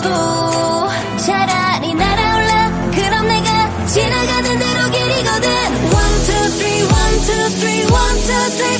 있어도 차라리 날아올라 그럼 내가 지나가는 대로 길이거든 One, two, three, one, two, three, one, two, three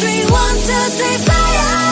Everyone to say fire